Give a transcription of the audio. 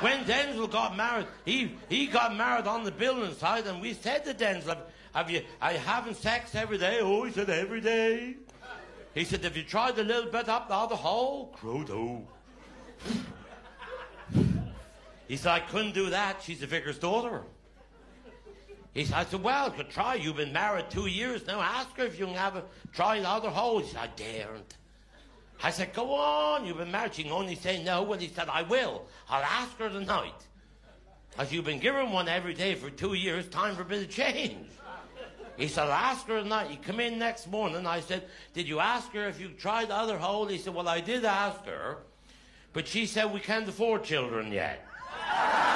when Denzel got married, he, he got married on the building side, and we said to Denzel, have you, are you having sex every day? Oh, he said, every day. He said, have you tried a little bit up the other hole? Crodo. he said, I couldn't do that. She's the vicar's daughter. He said, I said, well, could try. You've been married two years now. Ask her if you can have a try the other hole. He said, I daren't. I said, go on. You've been can only say no. Well, he said, I will. I'll ask her tonight. As you've been giving one every day for two years, time for a bit of change. He said, I'll ask her tonight. He come in next morning. I said, did you ask her if you tried the other hole? He said, well, I did ask her. But she said, we can't afford children yet.